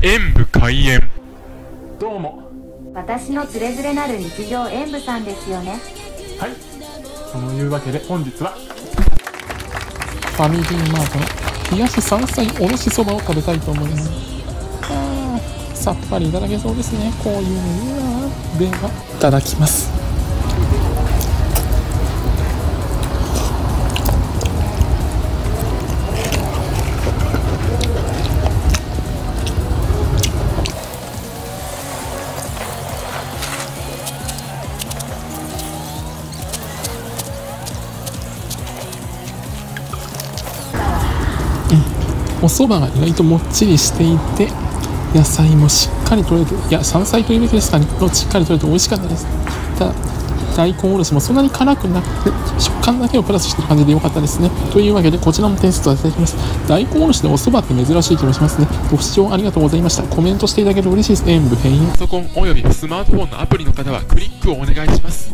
演武開演。どうも。私のつれづれなる日常演舞さんですよね。はい。そのいうわけで本日は。ファミリーマートの冷やし山菜おろしそばを食べたいと思います。さっぱりいただけそうですね。こういうのいいなではいただきますお蕎麦が意外ともっちりしていて野菜もしっかり取れていや山菜というべきですかね。のしっかり取れて美味しかったです。ただ大根おろしもそんなに辛くなくて食感だけをプラスしてる感じで良かったですね。というわけでこちらも点数とさせていただきます。大根おろしでお蕎麦って珍しい気もしますね。ご視聴ありがとうございました。コメントしていただけると嬉しいです。演武編。パソコンおよびスマートフォンのアプリの方はクリックをお願いします。